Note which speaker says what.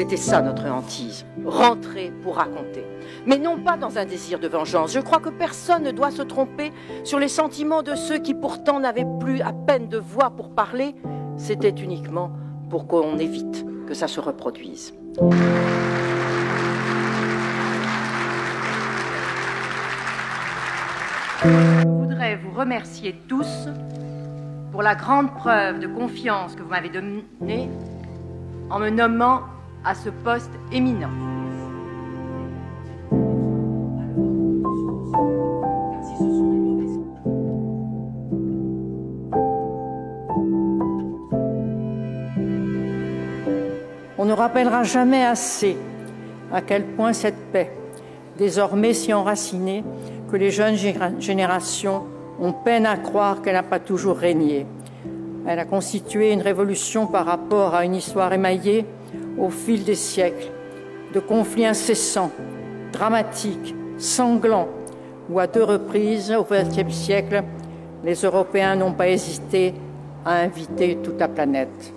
Speaker 1: C'était ça notre hantise, rentrer pour raconter. Mais non pas dans un désir de vengeance. Je crois que personne ne doit se tromper sur les sentiments de ceux qui pourtant n'avaient plus à peine de voix pour parler. C'était uniquement pour qu'on évite que ça se reproduise. Je voudrais vous remercier tous pour la grande preuve de confiance que vous m'avez donnée en me nommant à ce poste éminent. On ne rappellera jamais assez à quel point cette paix, désormais si enracinée que les jeunes générations ont peine à croire qu'elle n'a pas toujours régné. Elle a constitué une révolution par rapport à une histoire émaillée au fil des siècles, de conflits incessants, dramatiques, sanglants, où à deux reprises au XXe siècle, les Européens n'ont pas hésité à inviter toute la planète.